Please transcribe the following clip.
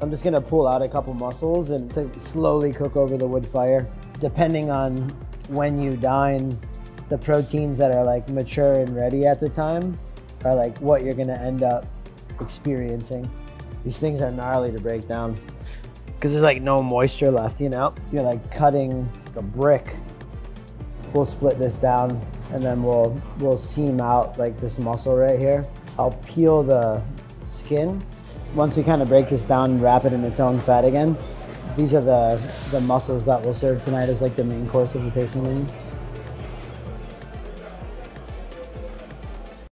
I'm just gonna pull out a couple muscles and to slowly cook over the wood fire. Depending on when you dine, the proteins that are like mature and ready at the time are like what you're gonna end up experiencing. These things are gnarly to break down because there's like no moisture left, you know? You're like cutting a brick. We'll split this down and then we'll we'll seam out like this muscle right here. I'll peel the skin. Once we kind of break this down and wrap it in its own fat again, these are the, the muscles that we'll serve tonight as like the main course of the tasting menu.